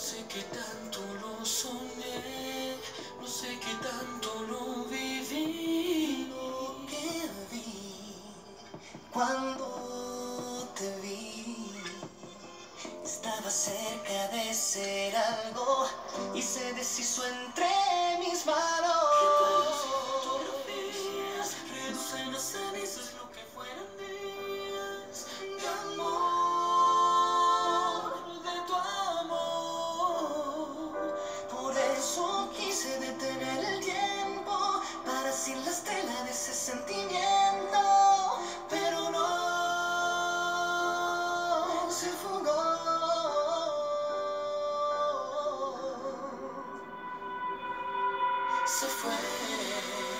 sé qué tanto lo soñé, no sé qué tanto lo viví. Lo vi cuando te vi. Estaba cerca de ser algo y se deshizo entre mis manos. so fue.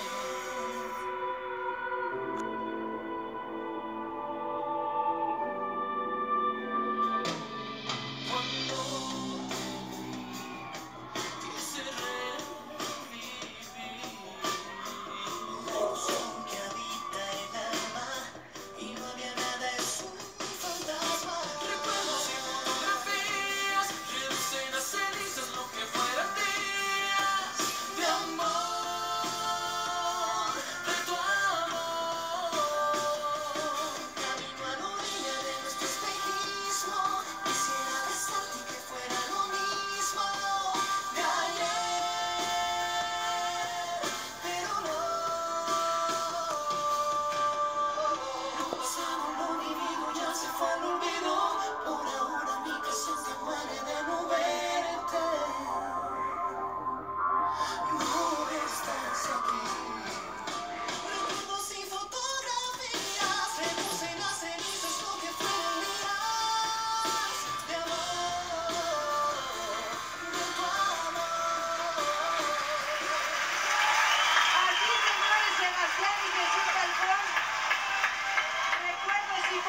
Recuerdos y